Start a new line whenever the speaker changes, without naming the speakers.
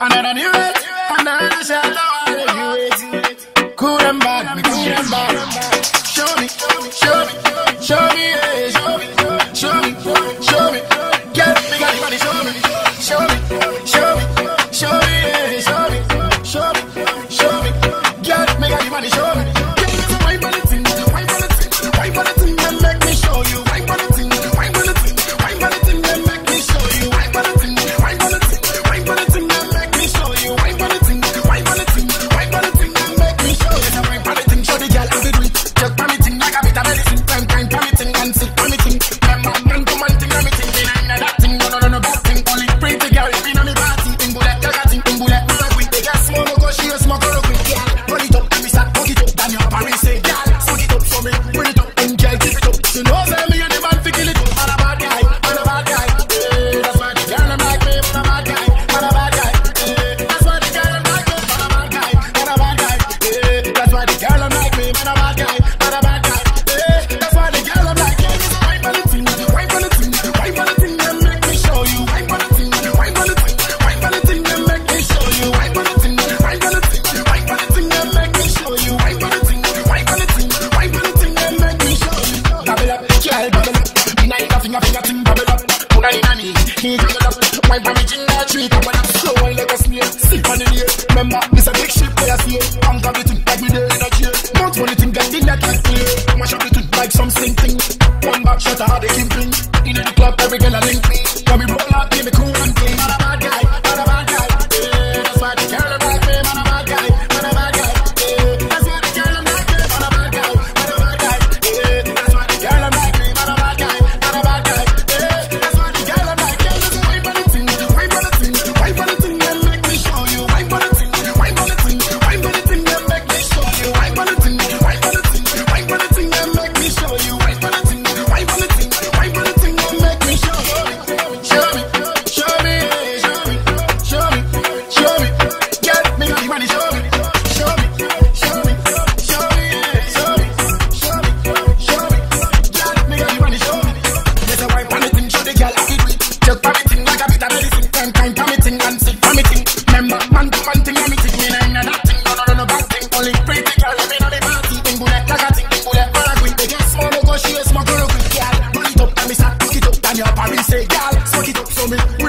Another new it, another shot of you it. Cool and bad, me cool and bad. Show me, show me, show me. she a smoker finger, finger, ting, bubble up. Una inna me, he gobble up. Wine from ginger tree, bubble up. Slow wine like a snail, sick on the ear. Remember, this a big ship, play a. I'm gobble ting, every day in a jail. Mount money ting, that thing that can't clear. Mash up the ting like some sling ting. One back shot, I had a king ping. In the club, every girl a link me. Got me broke your Paris, say, gal, suck it up, so me.